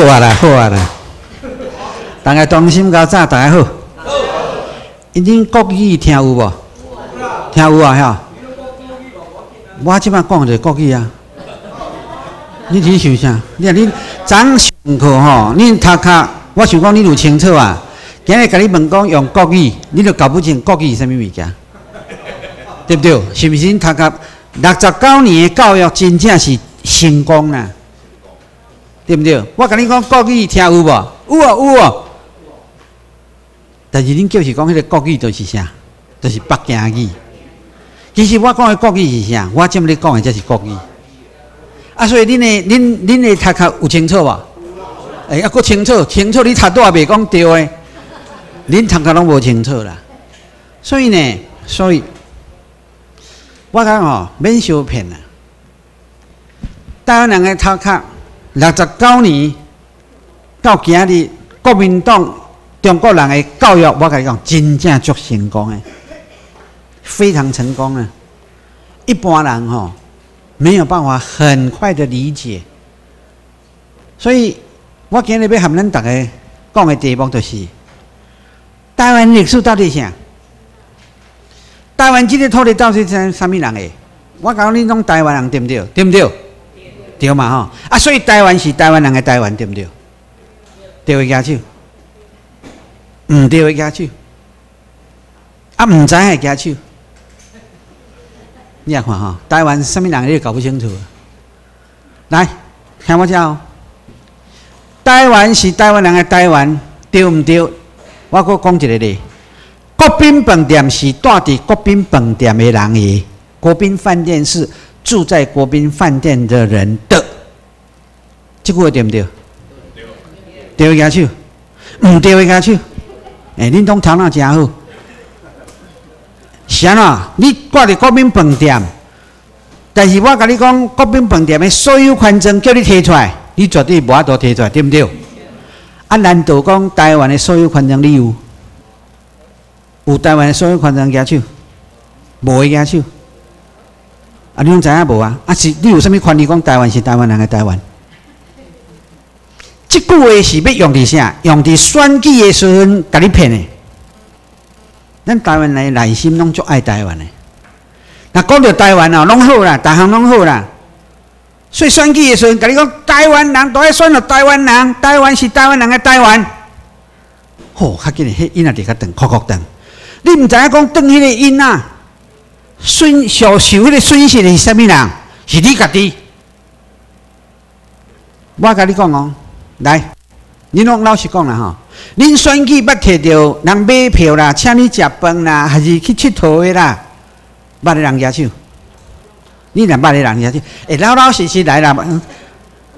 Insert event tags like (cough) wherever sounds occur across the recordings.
好啊啦，好啊啦，大家同心高早，大家好。一定国语听有无？听有啊，吓！我即摆讲的国语啊。你听想啥？你看你昨上课吼，恁读卡，我想讲恁有清楚啊。今日甲你问讲用国语，你都搞不清国语是啥物物件，对不对？是不是恁？读卡六十九年的教育真正是成功啦，对不对？我甲你讲国语听有无？有啊，有啊。但是恁就是讲迄个国语就是啥？就是北京语。其实我讲的国语是啥？我今日讲的才是国语。啊，所以恁的恁恁的读卡有清楚无？哎，还佫清楚，清楚你读多也袂讲对的。恁读较拢无清楚啦。所以呢，所以我讲吼，免受骗啦。台湾人的读较六十九年到今日，国民党。中国人的教育，我甲你讲，真正足成功诶，非常成功啊！一般人吼没有办法很快的理解，所以我今日要和恁大家讲的题目就是：台湾历史到底啥？台湾这个土地到底是啥物人诶？我讲你拢台湾人对不对？对不对？对嘛吼！啊，所以台湾是台湾人的台湾，对不对？对位举手。毋对的举手，啊，毋知的举手。你也看哈，台湾什么人你都搞不清楚。来，听我讲，台湾是台湾人的台湾，对毋对？我搁讲一个咧，国宾饭店是住伫国宾饭店的人诶，国宾饭店是住在国宾饭店的人的，这句话对毋对？对的举手，毋对的举手。哎，恁拢头脑真好，是安怎？你挂伫国宾饭店，但是我甲你讲，国宾饭店的所有权证叫你摕出来，你绝对无法度摕出来，对毋对？啊，难道讲台湾的所有权证你有？有台湾的所有权证举手？无会举手？啊，你拢知影无啊？啊，是你有啥物权利讲台湾是台湾人的台湾？即句话是要用伫啥？用伫选举的时阵，甲你骗的。咱台湾人内心拢足爱台湾的。那讲到台湾哦，拢好啦，大项拢好啦。所以选举的时阵，甲你讲台湾人都爱选了台湾人，台湾是台湾人的台湾。吼，较紧的，迄因仔伫遐等，哭哭等。你毋知影讲等迄个因仔，损受受迄个损失的是啥物人？是你家己。我甲你讲哦。来，你拢老实讲啦吼，恁选举捌摕到人买票啦，请你食饭啦，还是去佚佗的啦？捌的人举手，你若捌的人举手，会老老实实来啦。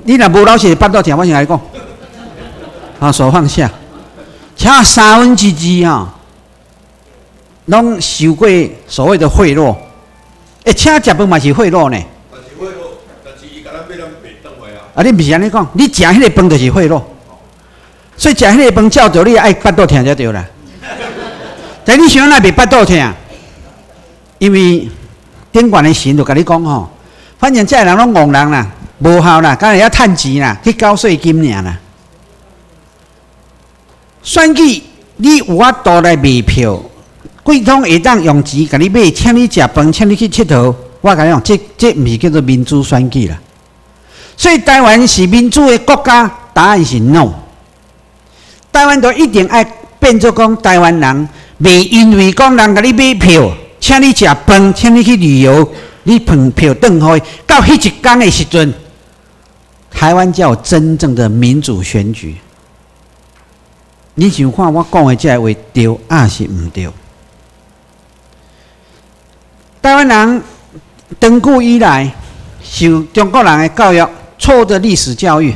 你若无老实，捌到听我先来讲。好，手放下，请三分之二吼，拢受过所谓的贿赂。诶，请食饭嘛是贿赂呢。啊！你毋是安尼讲，你食迄个饭就是贿赂，所以食迄个饭照着你爱巴肚疼才对啦。(laughs) 但你想那袂巴肚疼，因为顶悬的神就甲你讲吼，反正这人拢戆人啦，无效啦，干会晓趁钱啦，去交税金尔啦。选举你有法度来卖票，贵通会当用钱甲你买，请你食饭，请你去佚佗。我甲你讲，这这毋是叫做民主选举啦。所以台湾是民主的国家，答案是 no。台湾都一定爱变作讲台湾人，袂因为讲人甲你买票，请你食饭，请你去旅游，你凭票登开，到迄一天的时阵，台湾才有真正的民主选举。你想看我讲的这话对还是毋对？台湾人长久以来受中国人的教育。错的历史教育，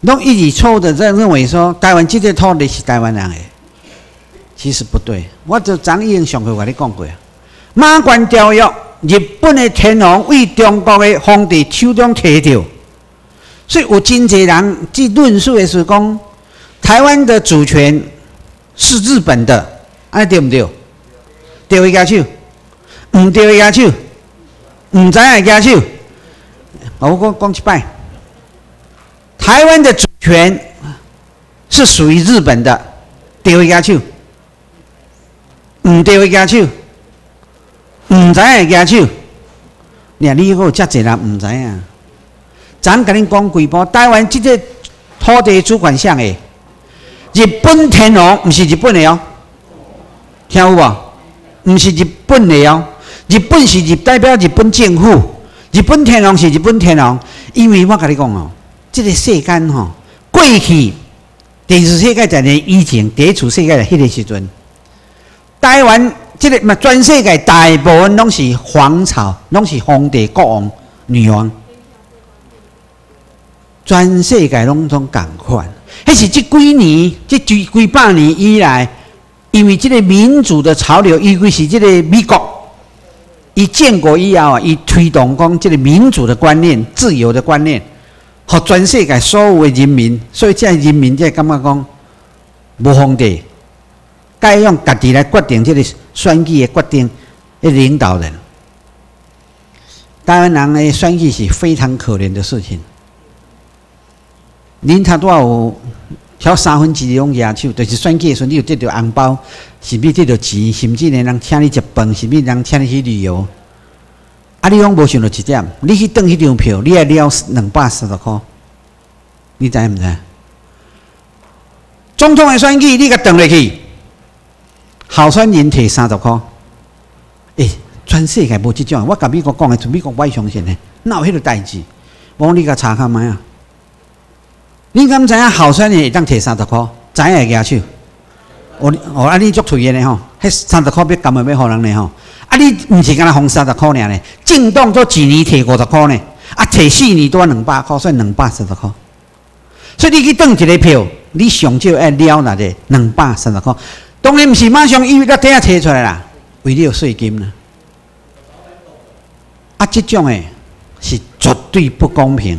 拢一直错的在认为说台湾这个土地是台湾人的，其实不对。我就张英上课跟你讲过啊，马关条约，日本的天皇为中国的皇帝手中摕到，所以有真济人即论述的是讲台湾的主权是日本的，安对不对？对位举手，唔对位举手，唔知影举手。我讲讲一摆，台湾的主权是属于日本的，第位举手，唔第位举手，唔知影举手，你看你个遮济人唔知影，咱甲恁讲几步，台湾即个土地主管项诶，日本天皇毋是日本的哦，听有无？毋是日本的哦，日本是日代表日本政府，日本天皇是日本天皇，因为我甲你讲哦，即个世间吼，过去第二世界大战以前，第一次世界的迄个时阵，台湾即个嘛，全世界大部分拢是皇朝，拢是皇帝、国王、女王，全世界拢总共款。迄是即几年，即几几百年以来。因为这个民主的潮流，因为是这个美国，伊建国以后啊，伊推动讲这个民主的观念、自由的观念，和全世界所有的人民，所以这人民才感觉讲无皇帝，该用家己来决定这个选举的决定的领导人。台湾人的选举是非常可怜的事情，您他多少？挑三分之二用牙手，就是选举的时，你有得到红包，是咪得到钱？甚至连人请你食饭，是咪人请你去旅游？啊，你讲无想到一点，你去登迄张票，你还了两百四十块，你知毋知？总统的选举，你甲登入去，候选人摕三十块。诶，全世界无即种，我甲美国讲的，美国我相信的，哪有迄个代志？我你甲查看卖啊！你敢知影后生人会当摕三十箍？知影会举手？我我啊，你足推的吼，迄三十箍要干嘛要互人呢吼？啊，你毋是干那分三十箍尔呢？正当做一年摕五十箍呢？啊，摕四年多两百箍，算两百三十箍。所以你去登一个票，你上少要了那个两百三十箍。当然毋是马上伊个底下摕出来啦，为了税金啦。啊，这种诶是绝对不公平。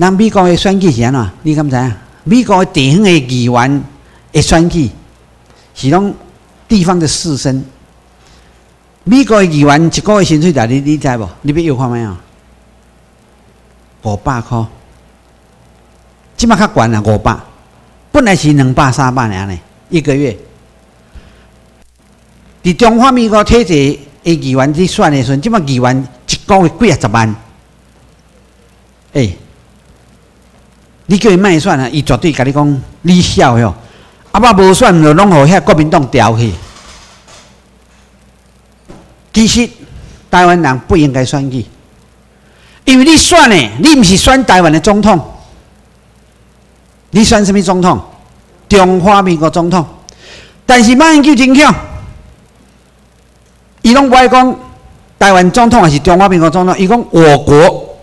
那美国的选举是安怎？你敢知影？美国的地方的议员的选举是拢地方的士绅。美国的议员一个月薪水大，你你知无？你要要看没有？五百块，即马较悬啊，五百，本来是两百三百尔呢，一个月。伫中华民国体制的议员去选的时阵，即马议员一个月几啊十万，哎。你叫伊卖选啊？伊绝对甲你讲，你笑哟！啊，爸无选就拢互遐国民党调去。其实台湾人不应该选举，因为你选的，你毋是选台湾的总统，你选什么总统？中华民国总统。但是马英九真巧，伊拢不爱讲台湾总统还是中华民国总统，伊讲我国。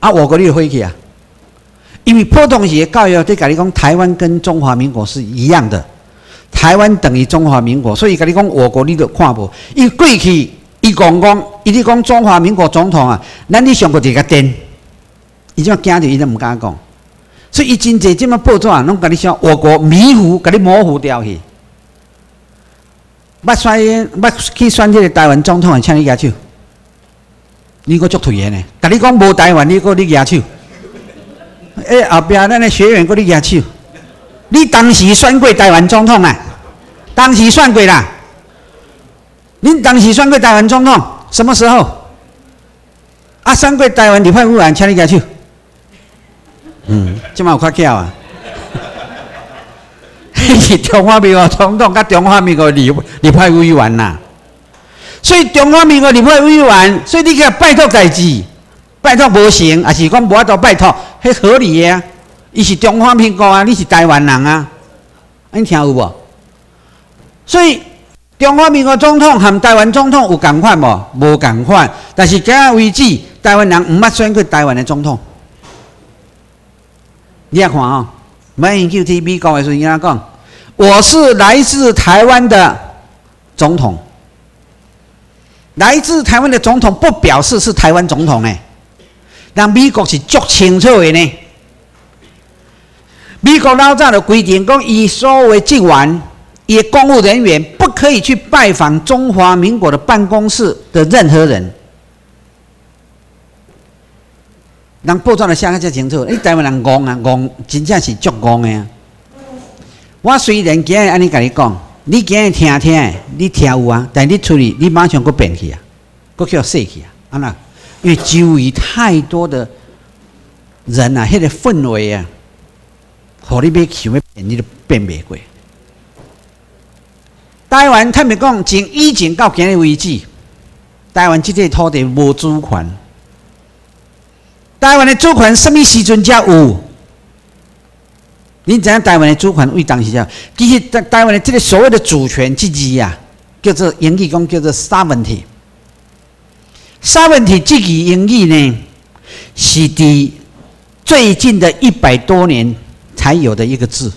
啊，我国你回去啊？因为普通些教育对甲你讲，台湾跟中华民国是一样的，台湾等于中华民国，所以甲你讲我国你都看无。伊过去伊讲讲，伊咧讲中华民国总统啊，咱你上过一个电，伊怎惊着伊都毋敢讲，所以伊真济即么报纸啊，拢甲你想我国迷糊，甲你模糊掉去。捌选捌去选这个台湾总统，请你举手，你个足退的呢？甲你讲无台湾，你个你举手。诶，后壁咱的学员搁你举手，你当时选过台湾总统啊？当时选过啦。恁当时选过台湾总统，什么时候？啊，选过台湾立法委员，请你举手。嗯，即嘛有较巧啊。是中华民国总统甲中华民国立立法委员呐。所以中华民国立法委员，所以你甲拜托代志。拜托无成，还是讲无法度拜托，迄合理诶啊？伊是中华民国啊，你是台湾人啊，你听有无？所以中华民国总统和台湾总统有共款无？无共款。但是今仔为止，台湾人毋捌选过台湾的总统。你也看哦，马英九去美国的时阵，伊安讲：“我是来自台湾的总统。”来自台湾的总统不表示是台湾总统诶。但美国是足清楚的呢。美国老早就规定讲，伊所有的职员、伊公务人员不可以去拜访中华民国的办公室的任何人。人报纸来写个遮清楚，你台湾人戆啊戆，真正是足戆的啊！我虽然今日安尼甲你讲，你今日听听，你听有啊，但你出去，你马上搁变去啊，搁叫死去啊！安那，因为周围太多的人啊，迄个氛围啊，互你要想要变，你都变袂过。台湾坦白讲，从以前到今日为止，台湾即块土地无主权。台湾的主权什么时阵才有？你知影台湾的主权为当时叫？其实台台湾的这个所谓的主权之字啊，叫做英语讲叫做三问题。Sovereignty 这个英语呢，是伫最近的一百多年才有的一个字。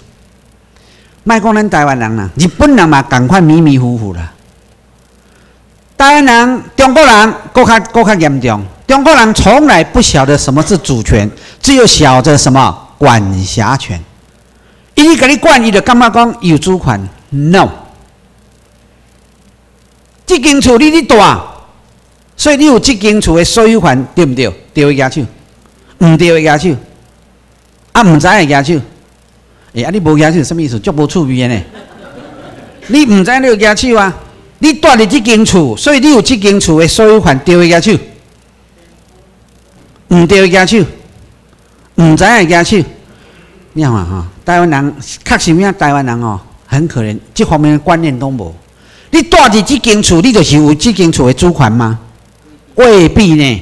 卖讲咱台湾人啦，日本人嘛，赶快迷迷糊糊啦。台湾人、中国人，更较更较严重。中国人从来不晓得什么是主权，只有晓得什么管辖权。伊甲你管，伊就感觉讲有主权？No，这间厝你你大，所以你有即间厝的所有权，对不对？对会举手，唔对会举手，啊唔知会举手。哎，啊你无举手什物意思？足无趣味呢？你唔知你有举手啊？你住伫即间厝，所以你有即间厝的所有权，对会举手。唔对举手，唔知会举手。你看嘛哈，台湾人确实影台湾人哦，很可怜，这方面的观念都无。你住伫即间厝，你就是有即间厝的主权吗？未必呢。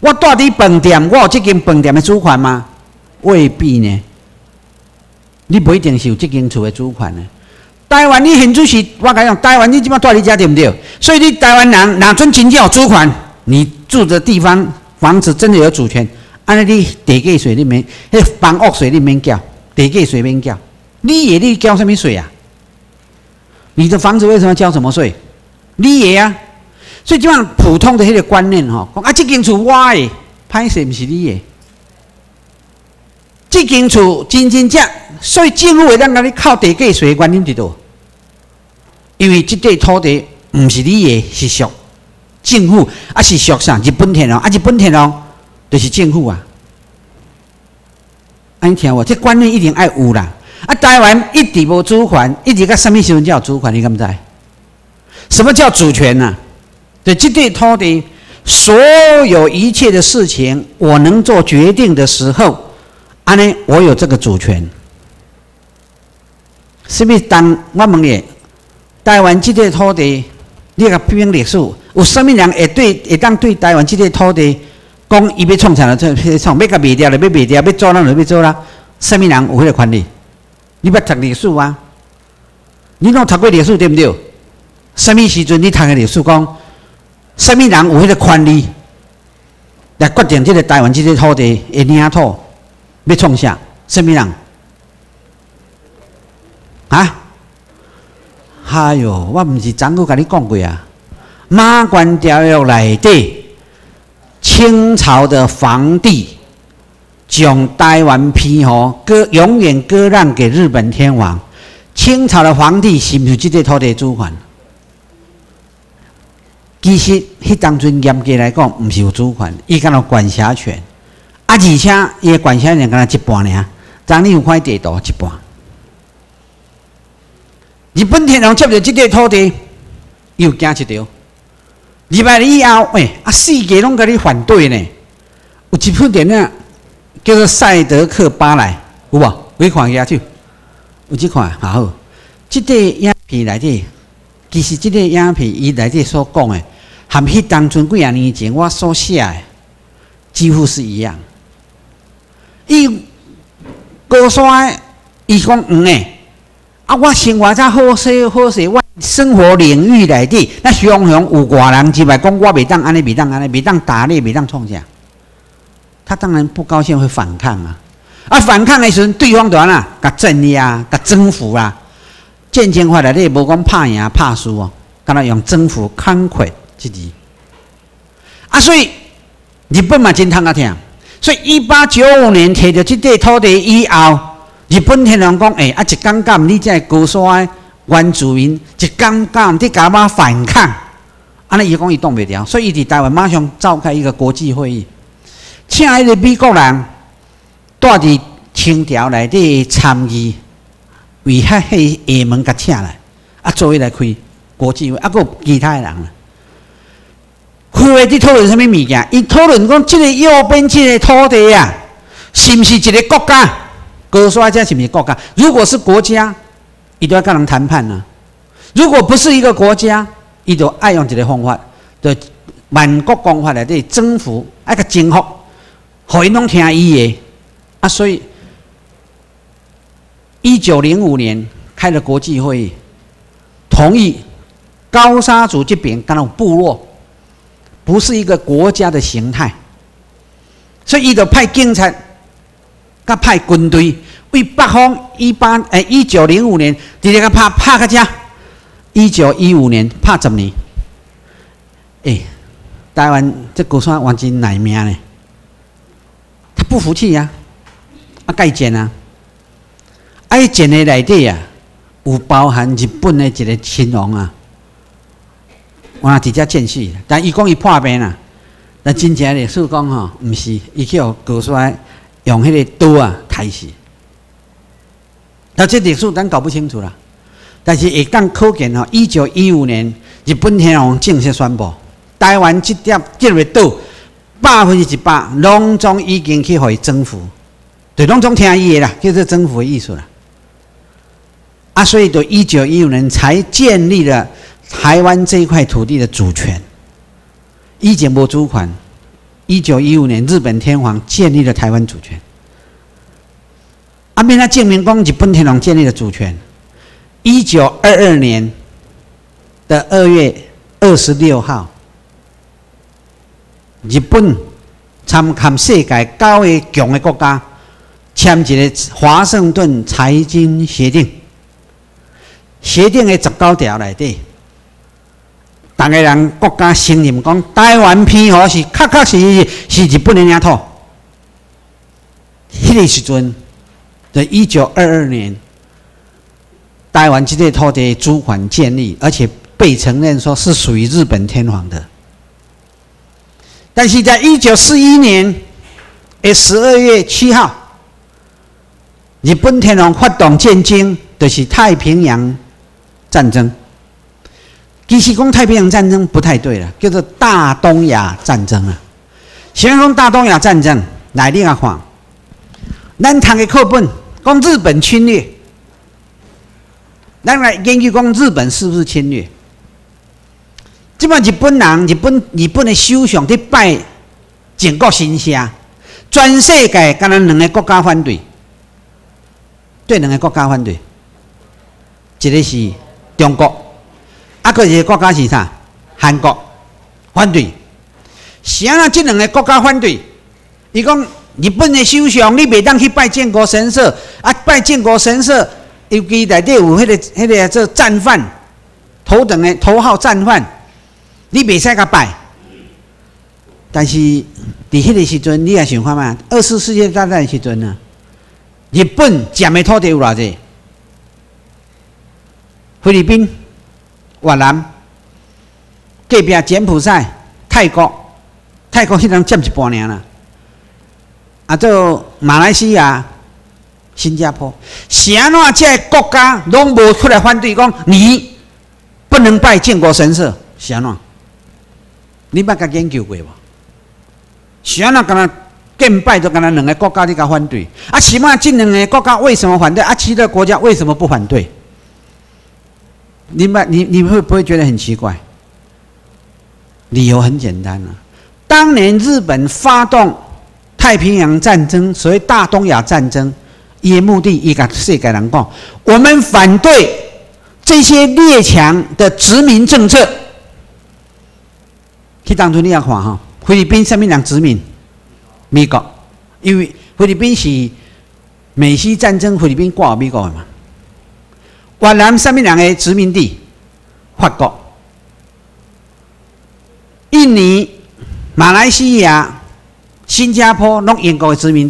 我住伫饭店，我有这间饭店的主权吗？未必呢。你不一定是有这间厝的主权呢。台湾你现就是我讲，台湾你即摆住伫遮对不对？所以你台湾人哪尊真正有主权？你住的地方房子真的有主权？安尼你地价税你免，迄房屋税你免交，地价税免交。你也你交什么税啊？你的房子为什么交什么税？你也啊。所以即样普通的迄个观念吼，讲啊，这间厝我的，歹势毋是你的。这间厝真真正，所以政府会当甲你靠地价税原因伫倒？因为这块土地毋是你的，是属政府，啊是属啥？日本田哦，啊日本田哦，就是政府啊。安听我，这观念一定爱有啦。啊，台湾一直无主权，一直到什么时阵才有主权？你敢知？什么叫主权呢？对这块土地，所有一切的事情，我能做决定的时候，安尼我有这个主权。是不是？当我问你？台湾这块土地，你个批评历史，有什么人会对会当对台湾这块土地讲伊要创啥了？这创要甲卖掉了，要卖掉，要做哪就要做啦？什么人有迄个权利？你捌读历史啊？你拢读过历史对不对？什么时阵你读个历史讲？什么人有迄个权利来决定这个台湾这个土地的领土要创啥？什么人？啊？哎哟，我毋是昨个甲你讲过啊，《马关条约》内底，清朝的皇帝将台湾批号割永远割让给日本天皇。清朝的皇帝是毋是即个土地主权？其实，迄当阵严格来讲，毋是有主权，伊敢若管辖权。啊，而且伊管辖权敢若一半尔，昨你有看地图一半。日本天皇接着这块土地，又惊一条。二百年以后，喂，啊，世界拢甲你反对呢。有一部电影叫做《赛德克巴莱》，有无？你看下手，有去看，好。这块影片内底，其实这块影片伊内底所讲的，和迄当初几啊年前我所写的几乎是一样。伊高山，伊讲黄诶。啊！我生活在好势好势，我生活领域内底，那徐永雄有外人之外讲，我袂当安尼，袂当安尼，袂当打猎，袂当创啥？他当然不高兴，会反抗啊！啊，反抗的时阵，对方就安啦，甲镇压、甲征服啊，渐渐化来，你无讲怕赢怕输哦，敢若用征服、conquer 之字。啊，所以日本嘛真痛啊听，所以一八九五年摕到这块土地以后。日本天皇讲：“诶，啊，一刚刚你在高山原住民，一刚刚你干嘛反抗？安尼伊讲伊挡袂牢，所以伊伫台湾马上召开一个国际会议，请迄个美国人带伫清朝内底参与，为遐迄厦门甲请来，啊，做伊来开国际会，啊，有其他人。会伫讨论什么物件？伊讨论讲，即个右边即个土地啊，是毋是一个国家？哥说这是毋是国家？如果是国家，伊都要跟人谈判呢。如果不是一个国家，伊就爱用一个方法，就万国公法来对征服，爱个征服，互因拢听伊的。啊，所以一九零五年开了国际会议，同意高沙族这边干那部落。不是一个国家的形态，所以伊就派警察，甲派军队为北方一八诶一九零五年直接甲拍拍个遮，一九一五年拍十年，诶，台湾这国算完全难命呢，他不服气呀，啊盖建啊，啊建的内底啊，有包含日本的一个亲王啊。我直接见识，但伊讲伊破病啦，但真正历史讲吼，毋是，伊去互告出来用迄个刀啊，开死。那这历史咱搞不清楚啦。但是会当可见吼，一九一五年日本天皇正式宣布，台湾这点这个岛百分之一百，拢总已经去互伊征服，对，拢总听伊的啦，叫做征服的意思啦。啊，所以到一九一五年才建立了。台湾这一块土地的主权，一简波主款，一九一五年日本天皇建立了台湾主权。阿边他证明讲日本天皇建立了主权。一九二二年的二月二十六号，日本参看世界高个强的国家签一个华盛顿财经协定，协定的十九条来底。大个人国家承认讲，台湾偏河是确确实实是日本的领土。迄个时阵，在一九二二年，台湾这块土地主权建立，而且被承认说是属于日本天皇的。但是在一九四一年的十二月七号，日本天皇发动战争，就是太平洋战争。其实讲太平洋战争不太对了，叫做大东亚战争啊。先讲大东亚战争，来另外看，咱读的课本讲日本侵略，咱来研究讲日本是不是侵略？即摆日本人、日本、日本的首相伫拜靖国神社，全世界敢若两个国家反对，对两个国家反对，一个是中国。啊，个一个国家是啥？韩国反对，是啊，这两个国家反对。伊讲日本的首相，你袂当去拜建国神社啊！拜建国神社，尤其内底有迄个、迄个做战犯，头等的头号战犯，你袂使甲拜。但是伫迄个时阵，你也想看嘛？二次世界大战的时阵呢，日本占的土地有偌济？菲律宾。越南、隔壁柬埔寨、泰国、泰国迄人占一半尔啦。啊，做马来西亚、新加坡，是安怎这国家拢无出来反对，讲你不能拜建国神社，是安怎？你捌甲研究过无？是安怎？敢若敬拜都敢若两个国家伫甲反对，啊，起码这两个国家为什么反对？啊，其他国家为什么不反对？你们你你会不会觉得很奇怪？理由很简单啊，当年日本发动太平洋战争，所谓大东亚战争，也目的伊甲世界人讲，我们反对这些列强的殖民政策。去当初你要看哈，菲律宾什么人殖民？美国，因为菲律宾是美西战争，菲律宾挂美国的嘛。越南上面两个殖民地，法国、印尼、马来西亚、新加坡，拢英国的殖民。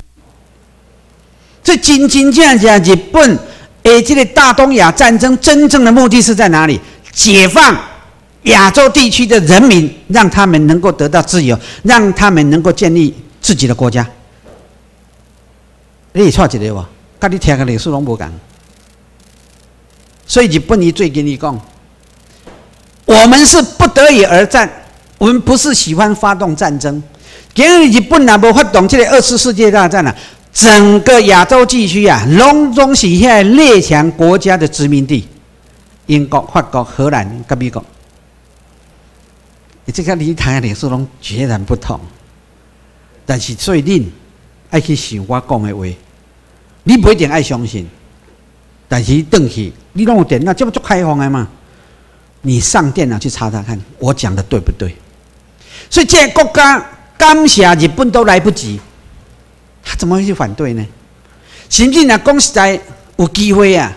这真真正正日本诶，这个大东亚战争真正的目的是在哪里？解放亚洲地区的人民，让他们能够得到自由，让他们能够建立自己的国家。你错一个无？甲你听个历史拢无共。所以日本伊最近你讲，我们是不得已而战，我们不是喜欢发动战争。今日日本若无发动这个二次世界大战啊，整个亚洲地区啊，拢总是遐列强国家的殖民地，英国、法国、荷兰、甲美国。你这个你谈的历史拢截然不同。但是所以恁爱去想我讲的话，你不一定爱相信。但是邓去，你让我电脑这么做开放的嘛？你上电脑去查查看，我讲的对不对？所以这国家感谢日本都来不及，他怎么会去反对呢？甚至呢，讲实在有机会啊，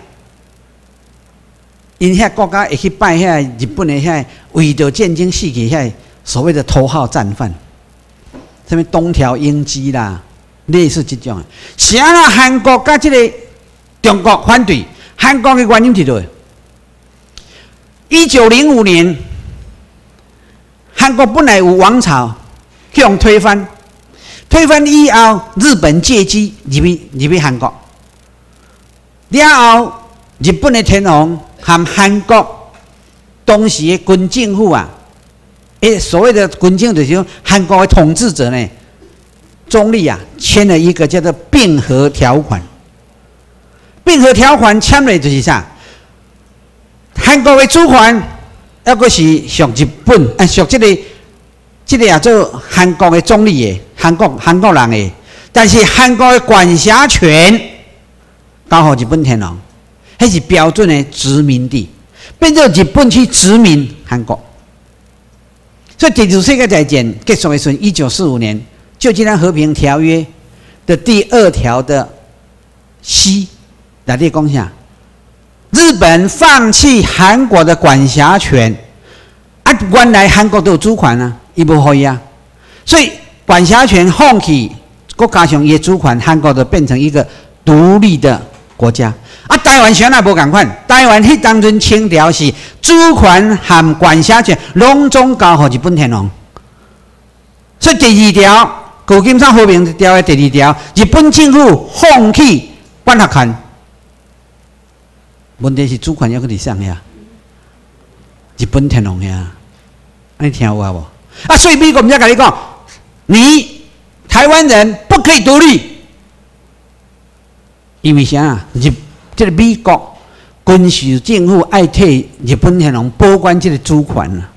因遐国家会去拜遐日本的遐为着战争死去遐所谓的头号战犯。什么东条英机啦，类似这种。是啊，韩国甲这个中国反对，韩国的原因是对。一九零五年，韩国本来有王朝，向推翻，推翻以后，日本借机入去入去韩国，然后日本的天皇和韩国当时的军政府啊。诶，所谓的军政就是韩国的统治者呢，中立啊，签了一个叫做并合条款。并合条款签了就是啥？韩国的主权要个是属日本，哎，属这个这个也做韩国的总理的，韩国韩国人的，但是韩国的管辖权刚好日本天皇，迄是标准的殖民地，变做日本去殖民韩国。所以第九次世界大战结束的时候，一九四五年《旧金山和平条约》的第二条的 C 哪里讲下？日本放弃韩国的管辖权，啊，原来韩国都有主权啊，伊不可以啊。所以管辖权放弃，国家上也主权，韩国就变成一个独立的国家。啊，台湾现在无共款，台湾迄当阵清朝是主权和管辖权拢总交予日本天皇，所以第二条《旧金山和平条约》第二条，日本政府放弃管辖权，问题是主权要搁伫上呀，日本天皇呀，你听有啊无？啊，所以美国唔才甲你讲，你台湾人不可以独立，因为啥？日这个美国军事政府爱替日本天皇保管这个主权啊，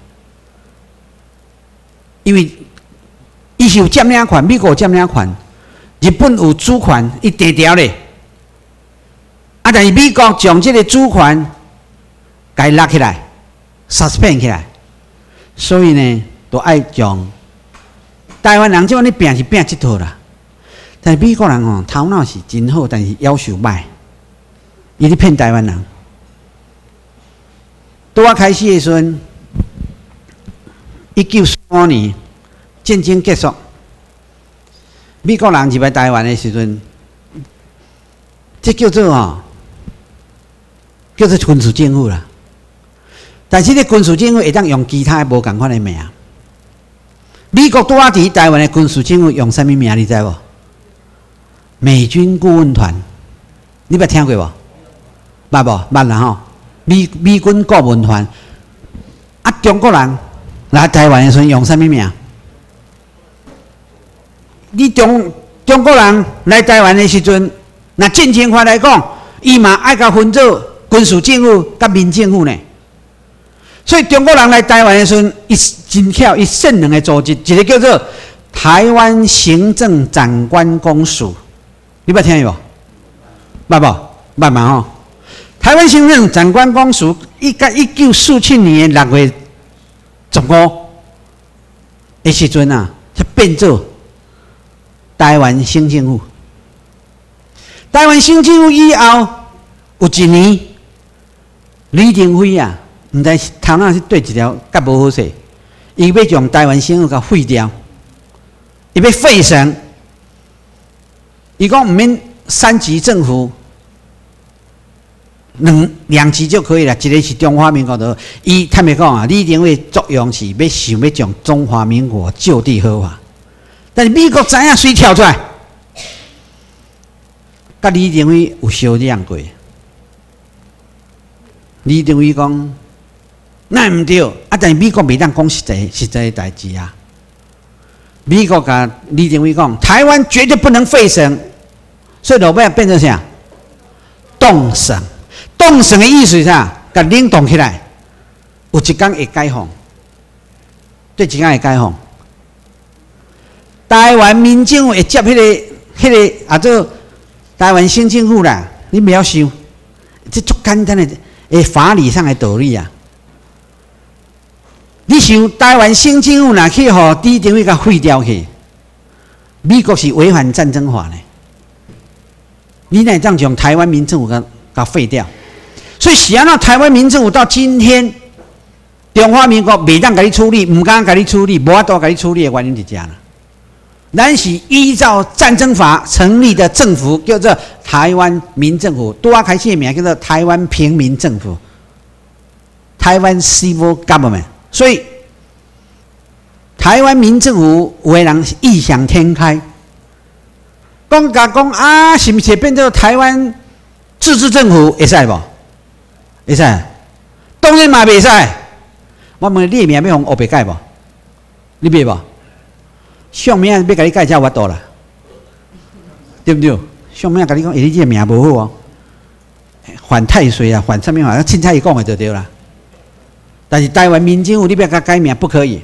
因为伊是有占领权，美国有占领权，日本有主权，伊低调咧。啊，但是美国将这个主权该拉起来，suspend 起来，所以呢，都爱将台湾人即款咧拼是拼这套啦。但是美国人哦，头脑是真好，但是要求歹。伊咧骗台湾人。拄啊开始的时阵，一九四五年战争结束，美国人入来台湾的时阵，这叫做哦，叫做军事政府啦。但是咧军事政府会当用其他无共款的名。美国拄啊伫台湾的军事政府用啥物名？你知无？美军顾问团，你捌听过无？捌无？捌啦吼！美美军顾问团啊，中国人来台湾的时阵用啥物名？你中中国人来台湾的时阵，那正经话来讲，伊嘛爱甲分做军事政府甲民政府呢。所以中国人来台湾的时阵，伊真巧，伊设两个组织，一个叫做台湾行政长官公署，你捌听有？捌无？捌嘛吼？台湾行政长官公署，一甲一九四七年六月十五的时阵啊，就变做台湾新政府。台湾新政府以后有一年，李登辉啊，毋知是头脑是对一条甲无好势，伊要将台湾政府甲废掉，伊要废省，伊讲毋免三级政府。两两级就可以了，一个是中华民国的，伊坦白讲啊，李登辉作用是要想要将中华民国就地合法，但是美国知影水跳出来，甲李登辉有相让过。李登辉讲，那毋对，啊！但美国未当讲实在实在代志啊。美国甲李登辉讲，台湾绝对不能废省，所以老尾变成啥？动省。动省的意思是啥？甲领动起来，有一天会解放。对，一天会解放。台湾民政会接迄个、迄个啊，做台湾新政府啦，你不要收，这足简单诶，法理上的道理啊。你想台湾新政府若去互低定位甲废掉去，美国是违反战争法呢？你乃这样讲，台湾民政府甲甲废掉，所以想要台湾民政府到今天，中华民国未当甲你处理，毋敢甲你处理，无法度甲你处理的原因就这样了。咱是依照战争法成立的政府，叫做台湾民政府。多啊，开始名叫做台湾平民政府，台湾 Civil Government。所以，台湾民政府为人异想天开，讲甲讲啊，是毋是变做台湾自治政府会使无？会使？当然嘛袂使。我问你你名要用黑白改无？你别无？上面要甲你介绍我多啦，对不对？上面甲你讲，你这名无好哦，犯太岁啊，犯什么话？凊彩伊讲的就对啦。但是台湾民政府你不要甲改名，不可以。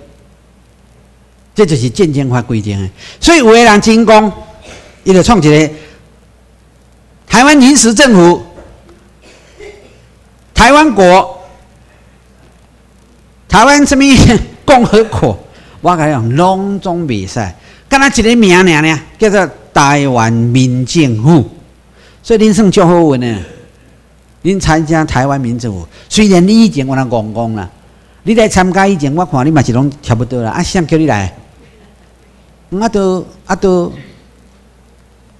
这就是渐渐法规定的。所以有的人真讲，伊就创一个台湾临时政府，台湾国，台湾什么 (laughs) 共和国。我甲你讲，拢总袂使，敢若一个名尔呢，叫做台湾民政府。所以恁算足好运呢，恁参加台湾民政府。虽然你以前我那讲讲啦，你来参加以前，我看你嘛是拢差不多啦。啊，谁叫你来？啊都啊都，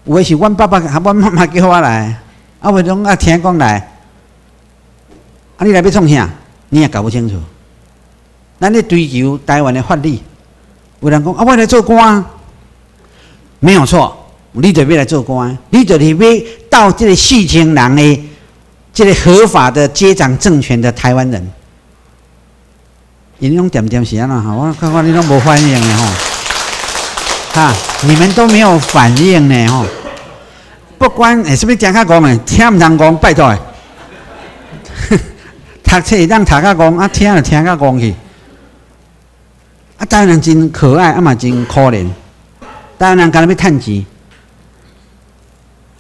有诶是阮爸爸和阮妈妈叫我来，啊为拢啊听讲来，啊你来要创啥？你也搞不清楚。咱咧追求台湾的法律。有人讲啊，我来做官，没有错，你就要来做官，你就要到这个四千人的这个合法的接掌政权的台湾人。你拢点点是安怎哈？我看看你拢无反应的吼，哈，你们都没有反应呢吼。不管诶，是不是听较讲诶，听唔通讲，拜托诶。(laughs) 读册让读较讲，啊听就听较讲去。啊，台湾人真可爱，啊嘛真可怜。台湾人干那要趁钱。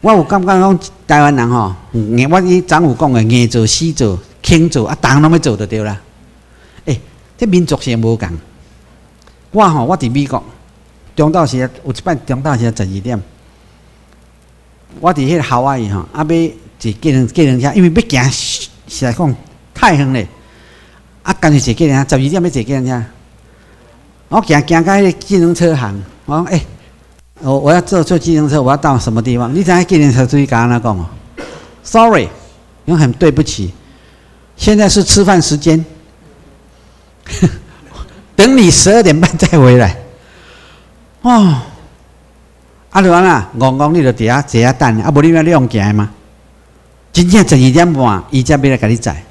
我有感觉讲台湾人吼，硬我伊前有讲的，硬做死做，轻做，啊，当拢要做就对啦。诶，这民族性无共。我吼，我伫美国中昼时有一摆中昼时十二点，我伫迄个校外吼，啊要坐计程计程车，因为要行实来讲太远咧，啊干脆坐计程车，十二点要坐计程车。我行行到迄个机动车行，我讲诶，我我要坐坐机动车，我要到什么地方？你知影机动车注意甲安怎讲哦？Sorry，因为很对不起，现在是吃饭时间，(laughs) 等你十二点半再回来。哦，啊，就安啦，戆戆你就伫遐坐遐等，啊，无你要你用行吗？真正十二点半，伊才要来甲你载。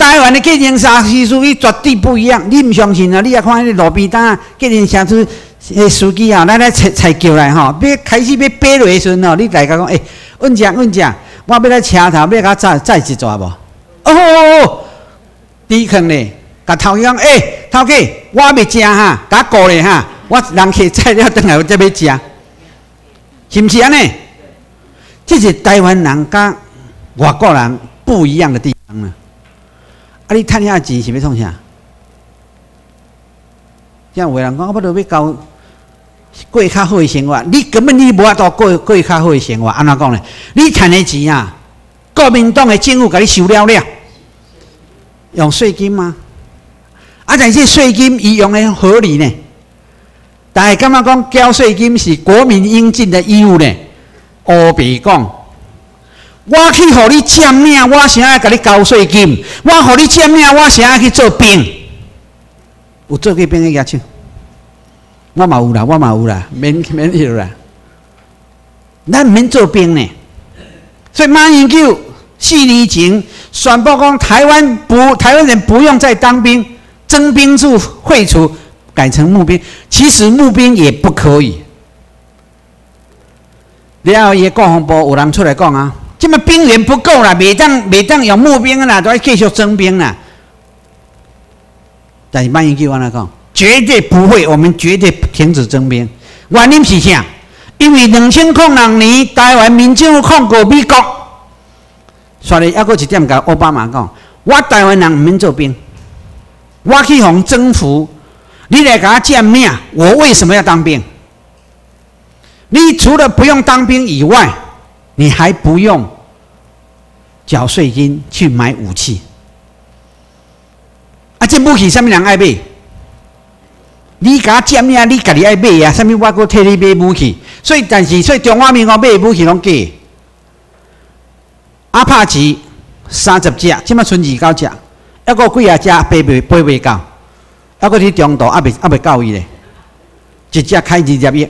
台湾的计程车司机伊绝对不一样，你唔相信啊？你也看迄个路边摊计程车司诶司机啊，来来才才叫来吼，要开始要爬落时阵哦，你大家讲诶，稳正稳正，我要来车头要甲载载一抓无？哦哦哦，低坑咧，甲头讲诶，头家我未食哈，甲过咧哈，我人客载了等来我再要食，是毋是安尼？这是台湾人甲外国人不一样的地方啊。啊！你趁遐钱是要创啥？像有人讲，我不如要交过较好的生活。你根本你无法度过过较好的生活。安怎讲呢？你趁的钱啊，国民党的政府甲你收了了，用税金吗？啊，但是税金伊用的合理呢？但系感觉讲交税金是国民应尽的义务呢？何必讲？我去互你占领，我想要甲你交税金。我互你占领，我想要去做兵。有做过兵的举手？我嘛有啦，我嘛有啦，免 (laughs) 免去啦。咱免做兵呢，所以马英九四年前宣布讲，台湾不，台湾人不用再当兵，征兵处废除，改成募兵。其实募兵也不可以。然后伊国防部有人出来讲啊，这么兵员不够啦，每当每当有募兵啦，都要继续征兵啦。但是马英九安怎讲？绝对不会，我们绝对停止征兵。原因是啥？因为两千零六年台湾民政抗过美国，所以还阁一点甲奥巴马讲：我台湾人唔免做兵，我去互征服，你来甲我占命，我为什么要当兵？你除了不用当兵以外，你还不用缴税金去买武器。啊，这武器什么人爱买？你甲我占命，你家己爱买啊？什么我阁替你买武器？所以，但是，所以中华民国买武器拢假。阿帕奇三十只，即马剩二九只，还阁几啊只飞未飞未到，还阁伫中途还未还未到伊咧，一只开二十亿。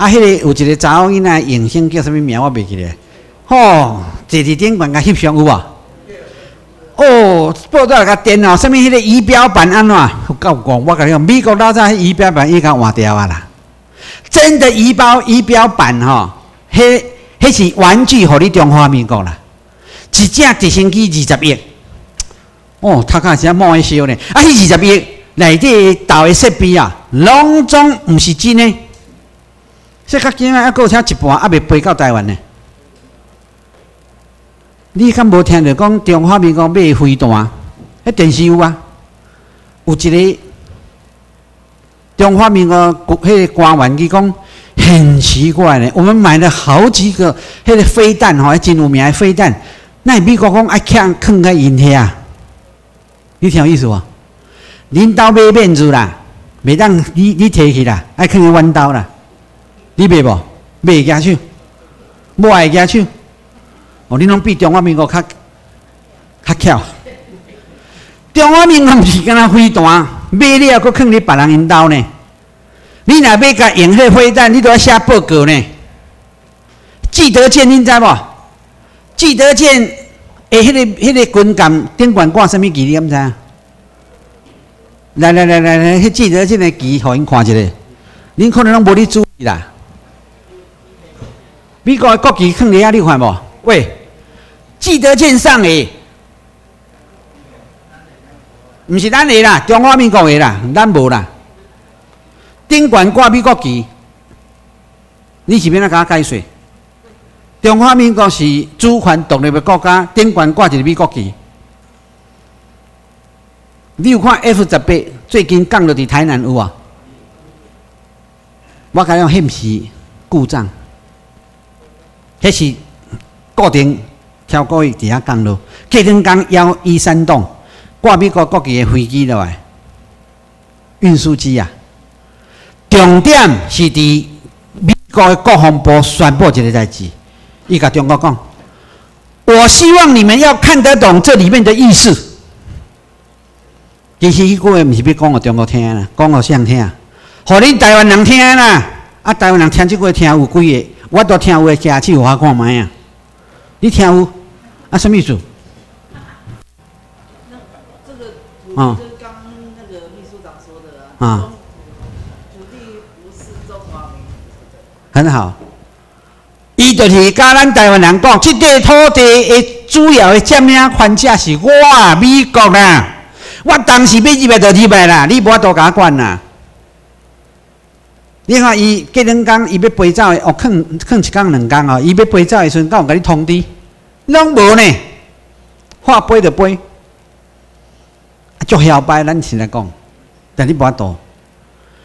啊，迄个有一个查某囡仔，影星叫什么名？我袂记咧。吼，坐伫顶管甲翕相有无？哦，报道甲电脑上面迄个仪表板安怎？有够讲，我甲你讲，美国老早迄仪表板已经换掉啊啦。真的仪表仪表板吼，迄迄是玩具，互你中华民国啦。一只直升机二十亿，哦，他看是摸一烧呢。啊，迄二十亿内底投的设备啊，拢总毋是真诶。说较紧啊，还佫有一半还未飞到台湾呢。你敢无听着讲中华民国买飞弹？迄电视有啊，有一个中华民国迄个官员伊讲很奇怪呢。我们买了好几个迄个飞弹吼，真有名的飞弹，那美国讲爱抢囥在因遐啊？你听有意思无？领导买面子啦，袂当你你摕去啦，爱囥在弯刀啦。你买无？买家手，无爱惊手。哦，你拢比中华民国较较巧。中华民国毋是敢若飞弹，买了佫囥伫别人因兜呢。你若要甲用迄飞弹，你都要写报告呢。记得见，你知无？记得见，诶，迄个迄个军舰顶悬挂什么旗？你毋知？来来来来来，迄记得见的旗，互因看一下。恁可能拢无咧注意啦。美国的国旗放伫遐，你看无？喂，记得见上诶，毋是咱诶啦，中华民国诶啦，咱无啦。顶悬挂美国旗，你是免哪甲我解释？中华民国是主权独立的国家，顶悬挂一个美国旗。你有看 F 十八最近降落伫台南有啊？我甲你显示故障。迄是固定超过伊伫遐降落，隔天刚幺一三栋挂美国国旗的飞机落来，运输机啊。重点是伫美国的国防部宣布一个代志，伊甲中国讲：我希望你们要看得懂这里面的意思。其实伊句话毋是要讲互中国听啦，讲互谁听？互恁台湾人听啦！啊，台湾人听即句话听有几个？我都听有诶，加去我看卖啊！你听有？啊，什么意思？那这个土地刚那个秘书长说的啊，土地不是中华民族的。很好。伊就是甲咱台湾人讲，即块土地诶主要诶占领权者是我美国啦。我当时要入来就入来啦，你无多甲管啦。你看，伊过两工，伊要飞走的，哦，囥囥一工两工哦，伊要飞走的时阵，敢有甲你通知？拢无呢，话飞就飞，足嚣摆，咱现在讲，但你无法度。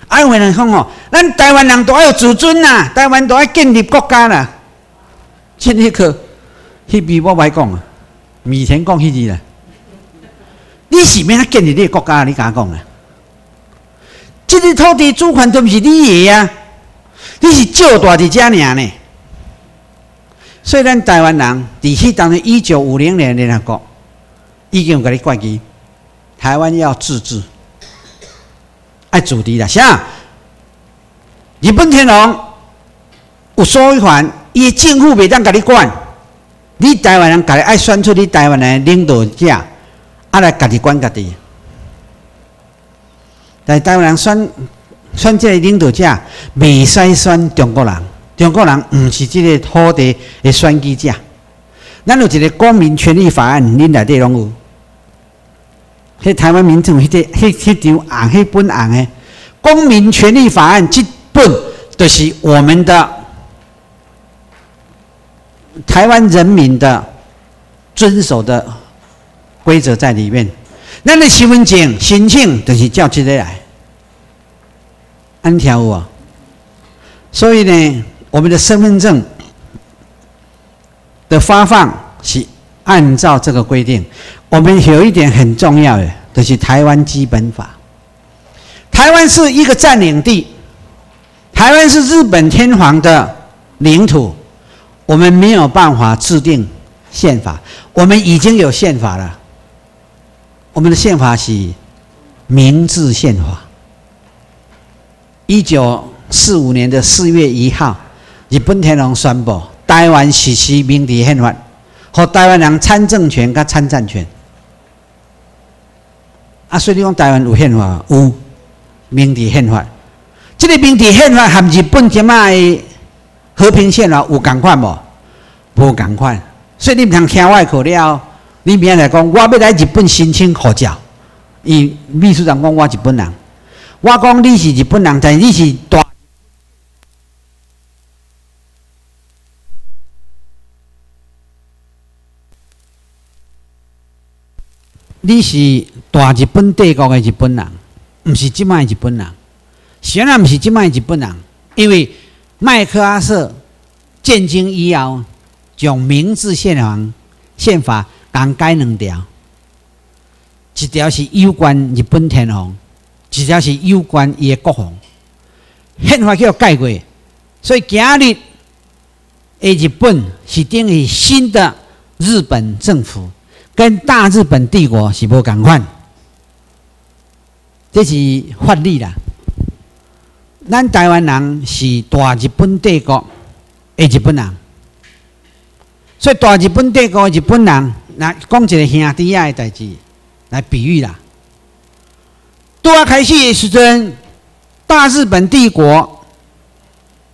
啊，有人讲哦，咱台湾人都要有自尊呐，台湾都要建立国家啦。前迄课，迄笔我歹讲啊，米田讲迄字啦。你是免啊建立你个国家？你敢讲啊？即个土地主权都不是你的啊，你是借大伫遮尔呢。所以咱台湾人伫迄当年一九五零年联合国已经有甲你决议，台湾要自治。爱主题啦，啥？日本天皇有所谓权，伊政府袂当甲你管，你台湾人家己爱选出你台湾的领导者，啊来家己管家己。但台湾人选选这个领导者，未使选中国人，中国人毋是这个土地的选举者。咱有一个公民权利法案，恁内底拢有。迄台湾民众迄个迄迄张红迄本红的公民权利法案，即本就是我们的台湾人民的遵守的规则在里面。咱的身份证申请就是照即个来，安条有啊。所以呢，我们的身份证。的发放是按照这个规定。我们有一点很重要的，就是台湾基本法。台湾是一个占领地，台湾是日本天皇的领土，我们没有办法制定宪法。我们已经有宪法了，我们的宪法是明治宪法。一九四五年的四月一号，日本天皇宣布。台湾实施明治宪法，和台湾人参政权甲参战权。啊，所以你讲台湾有宪法，有明治宪法。这个明治宪法和日本即卖和平宪法有共款无？无共款。所以你毋通听我口了，你明仔来讲，我要来日本申请护照。伊秘书长讲我日本人，我讲你是日本人，但你是大。你是大日本帝国的日本人，毋是即卖日本人。显然毋是即卖日本人，因为麦克阿瑟建军以后，将明治宪法宪法共改两条，一条是有关日本天皇，一条是有关伊的国防。宪法叫改过，所以今日的日本是等于新的日本政府。跟大日本帝国是无共款，这是法律啦。咱台湾人是大日本帝国的日本人，所以大日本帝国日本人来讲一个兄弟仔的代志来比喻啦。拄啊开始的时阵，大日本帝国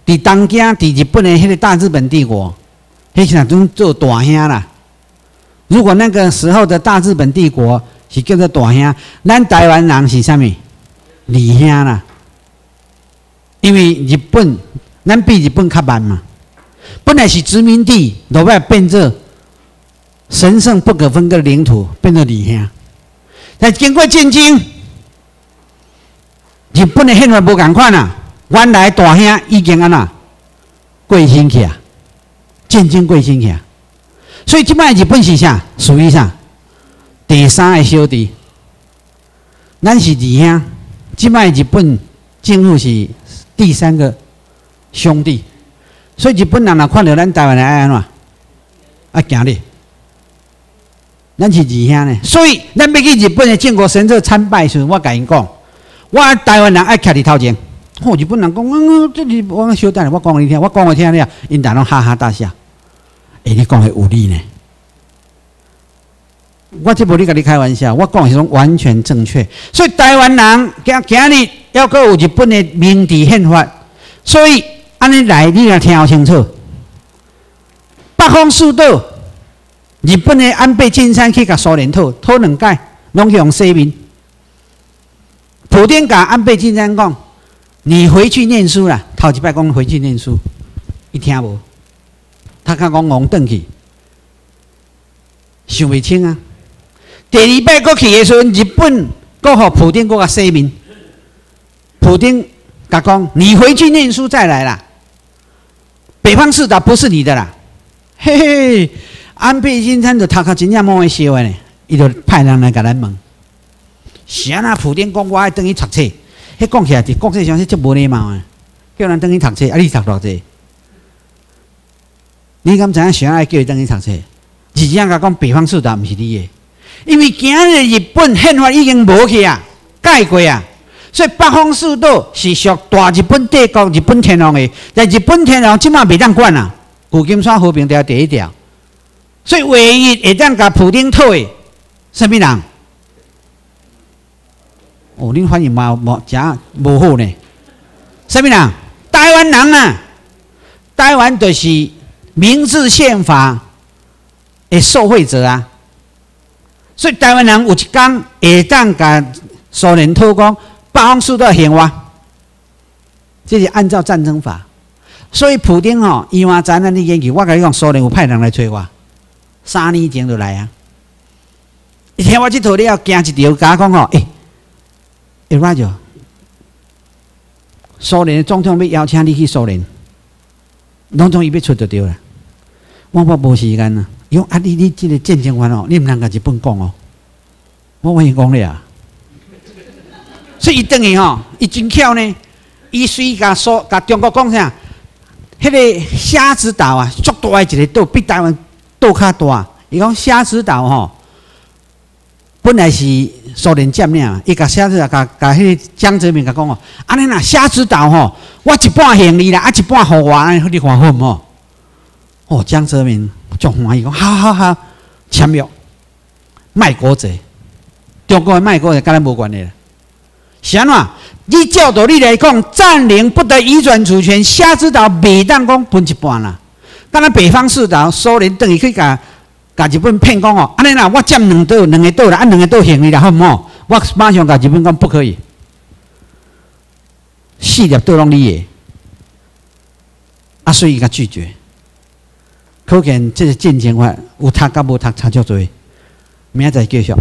伫东京伫日本的迄个大日本帝国，迄时阵做大兄啦。如果那个时候的大日本帝国是叫做大兄，咱台湾人是啥物？二兄啦。因为日本，咱比日本较慢嘛。本来是殖民地，落尾变做神圣不可分割的领土，变成二兄。但经过战争，日本的宪法无共款啊。原来大兄已经安那过身去啊，战争过身去啊。所以，即摆日本是啥？属于啥？第三个小弟，咱是二兄。即摆日本政府是第三个兄弟。所以，日本人若看到咱台湾人安怎？啊，惊你！咱是二兄呢。所以，咱要去日本的靖国神社参拜时，我甲因讲，我台湾人爱徛伫头前。吼，日本人讲，嗯，这里我小等，我讲你听，我讲我听了，因大拢哈哈大笑。哎，你讲的有理呢？我这无你甲你开玩笑，我讲是种完全正确。所以台湾人今今日要搁有日本的明治宪法，所以安尼来你也听好清楚。北方四岛，日本的安倍晋三去甲苏联讨讨两届，拢用西面。普丁甲安倍晋三讲：“你回去念书啦。”头一摆讲回去念书，伊听无。他讲讲往转去，想袂清啊！第二摆过去的时候，日本过好普京过个声明，普京甲讲：“你回去念书再来啦。”北方四岛不是你的啦！嘿嘿，安倍晋三就头壳真正莫会笑呢，伊就派人来甲咱问：“是安那？普天讲我爱等于读册，迄讲起来伫国际上是足无礼貌啊！叫人等于读册，啊，你读偌济？”你敢知影谁爱叫伊等去读册？是这样讲，北方四岛毋是你的，因为今日日本宪法已经无去啊，改过啊，所以北方四岛是属大日本帝国、日本天皇的，但日本天皇即马袂当管啊。旧金山和平条第一条，所以唯一会当甲普京讨的，什么人？哦，恁反应嘛无遮无好呢？什么人？台湾人啊！台湾就是明治宪法的受惠者啊！所以台湾人有一天会当甲苏联讨讲北方四岛行哇，这是按照战争法。所以普京吼，伊话知咱的研究，我甲你讲，苏联有派人来找我，三年前就来啊！一听我即套，你要惊一条，甲我讲吼，诶，诶，我就苏联总统要邀请你去苏联，拢总伊要出就对了。我我无时间啊，伊讲啊，你你即个战争完哦，你毋通甲日本讲哦，我我先讲你啊。所以伊等于吼，伊真巧呢，伊随甲苏甲中国讲啥？迄个虾子岛啊，足大一个岛，比台湾岛较大。伊讲虾子岛吼，本来是苏联占领，伊甲虾子啊，甲甲迄个江泽民甲讲哦，安尼呐，虾子岛吼，我一半行你啦，啊一半互我，安尼你看好毋好？哦，江泽民足欢喜讲，好好好，签约卖国贼，中国的卖国贼，跟咱无关系啦，是安怎？你照道理来讲，占领不得移转主权，虾子岛未当讲分一半啦。敢若北方四岛，苏联等于去甲甲日本骗讲哦，安尼啦，我占两岛，两个岛啦，按两个岛行你啦，好毋好？我马上甲日本讲不可以，四粒岛拢你的，啊，所以伊甲拒绝。可见这个战争法有读甲无读差足多，明仔载继续。